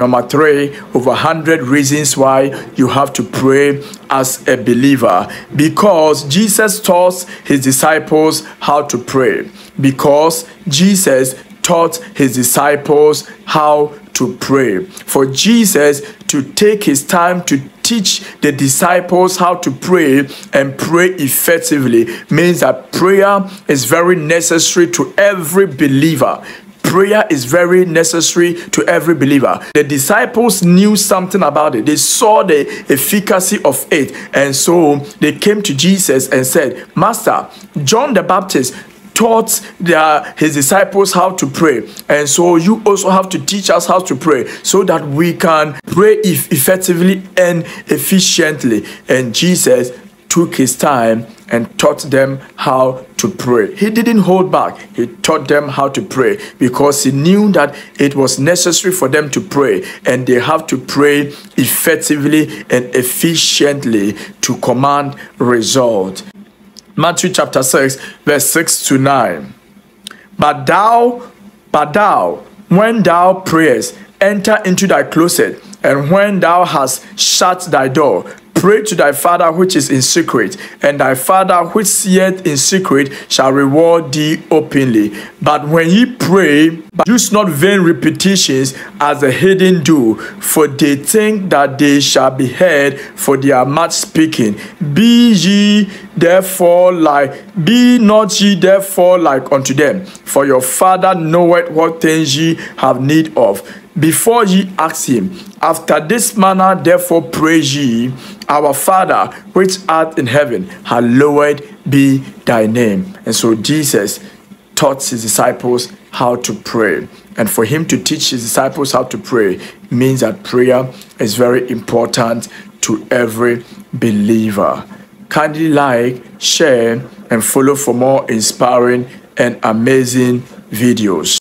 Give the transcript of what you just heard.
Number three, over 100 reasons why you have to pray as a believer. Because Jesus taught his disciples how to pray. Because Jesus taught his disciples how to pray. For Jesus to take his time to teach the disciples how to pray and pray effectively means that prayer is very necessary to every believer prayer is very necessary to every believer. The disciples knew something about it, they saw the efficacy of it, and so they came to Jesus and said, Master, John the Baptist taught their, his disciples how to pray. And so you also have to teach us how to pray so that we can pray effectively and efficiently. And Jesus took his time and taught them how to pray. He didn't hold back. He taught them how to pray because he knew that it was necessary for them to pray and they have to pray effectively and efficiently to command result. Matthew chapter 6, verse 6 to 9. But thou, but thou, when thou prayest, enter into thy closet, and when thou hast shut thy door, Pray to thy Father which is in secret, and thy Father which seeth in secret shall reward thee openly. But when ye pray, use not vain repetitions as the hidden do, for they think that they shall be heard for their much speaking. Be ye therefore like, be not ye therefore like unto them, for your Father knoweth what things ye have need of before ye ask him. After this manner, therefore, pray ye, Our Father, which art in heaven, hallowed be thy name. And so Jesus taught his disciples how to pray. And for him to teach his disciples how to pray means that prayer is very important to every believer. Kindly like, share, and follow for more inspiring and amazing videos.